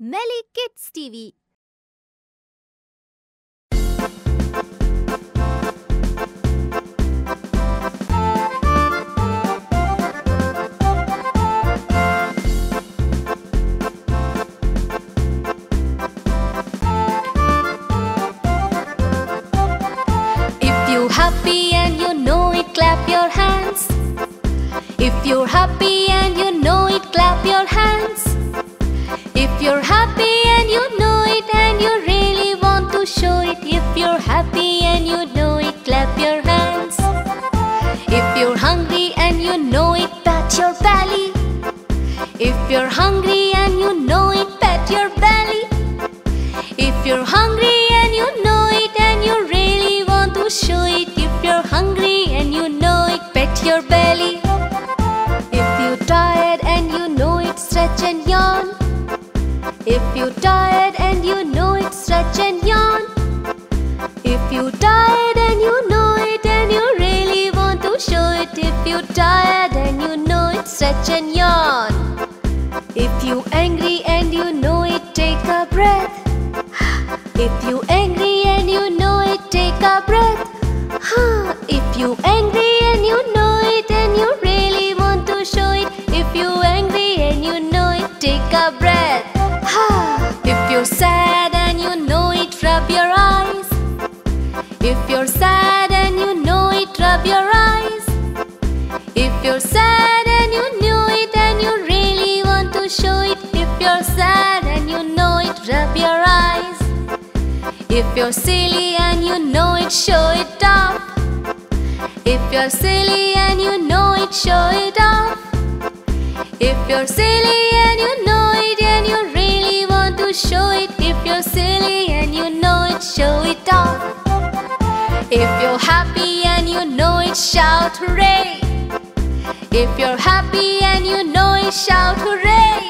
Melly Kids TV. If you're happy and you know it, clap your hands. If you're happy hungry and you know it, pat your belly. If you're hungry and you know it, pat your belly. If you're hungry and you know it and you really want to show it, if you're hungry and you know it, pet your belly. If you're tired and you know it, stretch and yawn. If you're tired and you know it, stretch and yawn. You're tired and you know it, stretch and yawn. If you angry and you know it, take a breath. If you angry and you know it, take a breath. if you angry and you know it and you really want to show it, if you angry and you know it, take a breath. if you're sad and you know it, rub your eyes. If you're sad you're sad and you know it and you really want to show it, if you're sad and you know it, rub your eyes. If you're silly and you know it, show it off. If you're silly and you know it, show it off. If you're silly and you know it and you really want to show it, if you're silly and you know it, show it off. If you're happy and you know it, shout hooray. If you're happy and you know it, shout hooray.